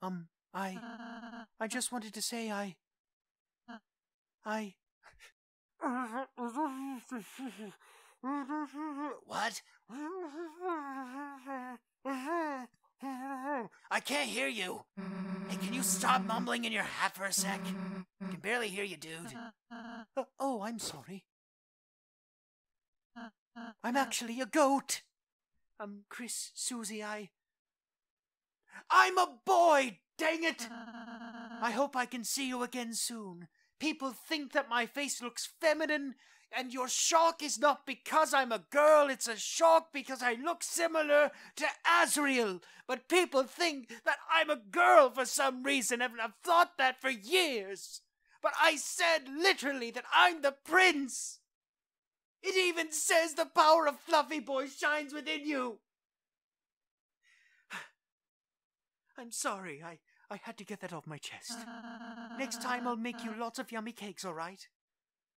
Um, I. I just wanted to say I. I. What? I can't hear you. Hey, can you stop mumbling in your hat for a sec? I can barely hear you, dude. Uh, oh, I'm sorry. I'm actually a goat. Um, Kris, Susie, I. I'm a boy, dang it! I hope I can see you again soon. People think that my face looks feminine, and your shock is not because I'm a girl, it's a shock because I look similar to Asriel. But people think that I'm a girl for some reason, and I've thought that for years. But I said literally that I'm the prince. It even says the power of Fluffy Boy shines within you. I'm sorry, I, I had to get that off my chest. Next time I'll make you lots of yummy cakes, all right?